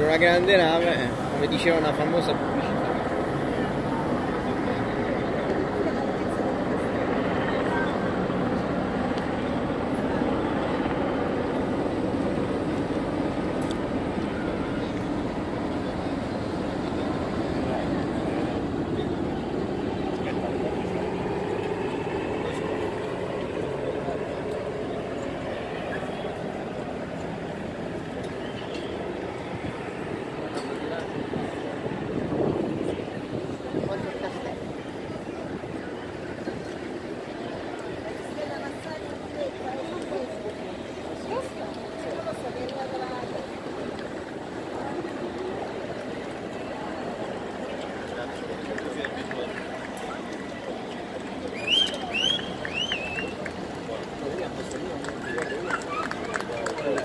in una grande nave, come diceva una famosa pubblicità.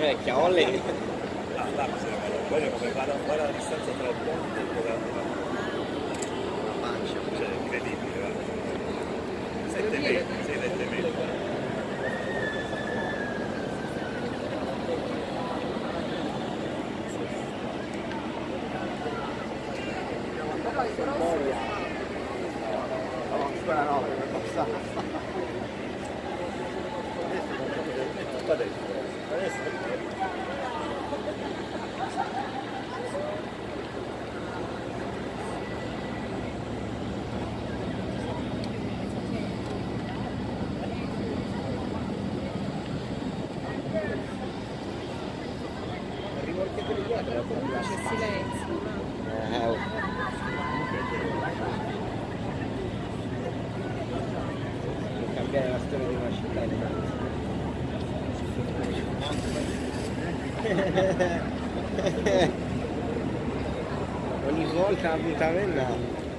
Vecchia, Olli. Ah, là, guarda come guarda la distanza tra il ponte e il governo. La pancia. Cioè, incredibile, guarda. 7 metri, 6-7 metri. C'è silenzio. Eh, oh. Per cambiare la storia di una città è Ogni volta appuntamento no.